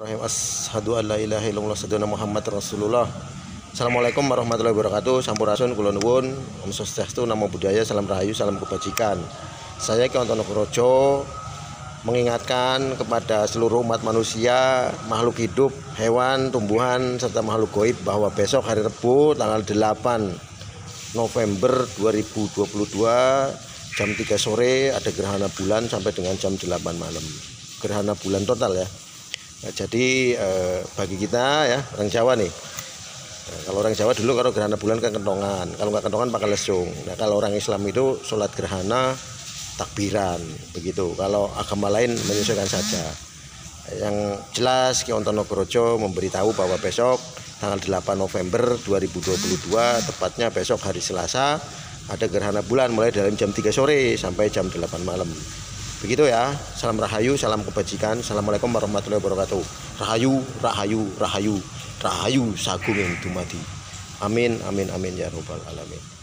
Ashadu an la ilaha Muhammad Rasulullah. Assalamualaikum warahmatullahi wabarakatuh. Sampurasun kula nuwun. Om Swastiastu, Namo Buddhaya, salam rahayu, salam kebajikan. Saya Ki Antono Kurojo mengingatkan kepada seluruh umat manusia, makhluk hidup, hewan, tumbuhan serta makhluk goib bahwa besok hari Rebu tanggal 8 November 2022 jam 3 sore ada gerhana bulan sampai dengan jam 8 malam. Gerhana bulan total ya. Nah, jadi eh, bagi kita ya orang Jawa nih. Nah, kalau orang Jawa dulu kalau gerhana bulan kan kentongan. Kalau nggak kentongan pakai lesung. Nah kalau orang Islam itu sholat gerhana takbiran begitu. Kalau agama lain menyesuaikan saja. Yang jelas Ki Ontono Krojo memberitahu bahwa besok tanggal 8 November 2022 tepatnya besok hari Selasa ada gerhana bulan mulai dari jam 3 sore sampai jam 8 malam Begitu ya. Salam rahayu, salam kebajikan. Assalamualaikum warahmatullahi wabarakatuh. Rahayu, rahayu, rahayu, rahayu sagung yang dumadi. Amin, amin, amin ya robbal alamin.